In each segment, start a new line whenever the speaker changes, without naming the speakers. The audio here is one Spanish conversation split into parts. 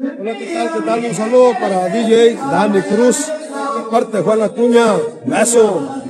Hola, ¿qué tal? ¿Qué tal? Un saludo para DJ Dani Cruz, parte de Juan Acuña. Beso,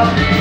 아